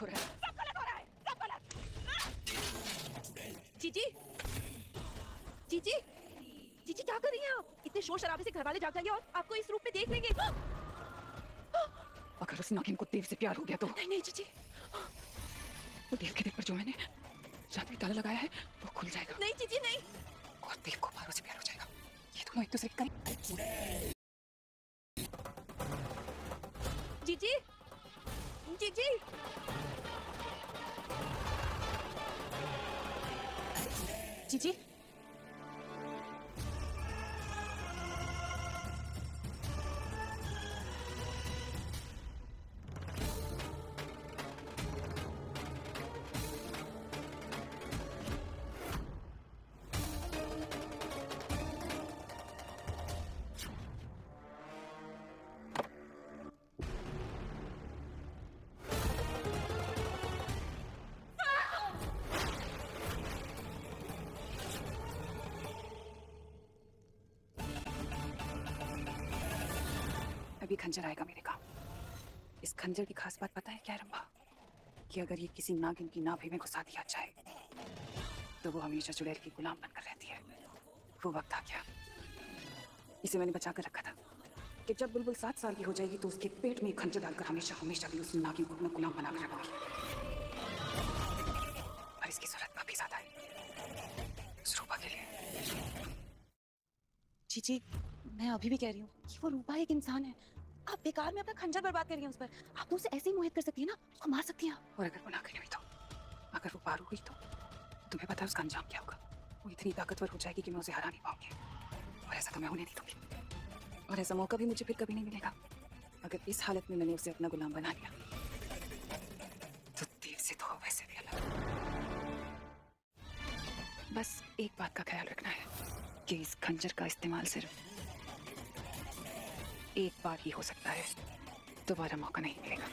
गलत हो। रहा है सब गलत हो रहा है सब गलत जीजी जीजी जीजी क्या कर रही हैं आप? इतने शोर शराबे से घर वाले जाग जाएँगे और आपको इस रूप में देख लेंगे। अगर उस नागिन को देव से प्यार हो गया तो नहीं नहीं जीजी तो देव के दिल पर जो मैंने जादुई ताला लगाया है वो खुल जाएगा। नहीं जीजी नहीं। और देव को पारो से प्यार हो जाएगा। ये दोनों एक दूसरे के करीब जीजी जीजी जीजी अभी खंजर आएगा मेरे काम। इस खंजर की खास बात पता है क्या रंभा कि अगर ये किसी नागिन की नाभि में घुसा दिया जाए तो वो हमेशा चुड़ैल की गुलाम बनकर रहती है। वो वक्त आ गया। इसे मैंने बचा कर रखा था। कि जब बुलबुल सात साल की हो जाएगी तो उसके पेट में खंजर डालकर हमेशा हमेशा भी उस नागिन को अपना गुलाम बनाकर रखूँगी। और इसकी ज़रूरत काफ़ी ज़्यादा है। रूपा के लिए। जीजी मैं अभी भी कह रही हूँ कि वो रूपा एक इंसान है। आप बेकार, में अपना खंजर बर्बाद कर रही हैं उस पर। आप उसे ऐसे ही मोहित कर सकती है ना? मार सकती हैं और अगर वो नागिन हुई तो? अगर वो पार हो गई तो? तुम्हें पता है उसका अंजाम क्या होगा? वो इतनी ताकतवर हो जाएगी कि मैं उसे हरा नहीं पाऊँगी। और ऐसा तो मैं होने नहीं दूँगी। और ऐसा मौका भी मुझे फिर कभी नहीं मिलेगा। अगर इस हालत में मैंने उसे अपना गुलाम बना लिया। तो देव से तो वैसे भी अलग। बस एक बात का ख्याल रखना है कि इस खंजर का इस्तेमाल सिर्फ़ एक बार ही हो सकता है। दोबारा मौका नहीं मिलेगा।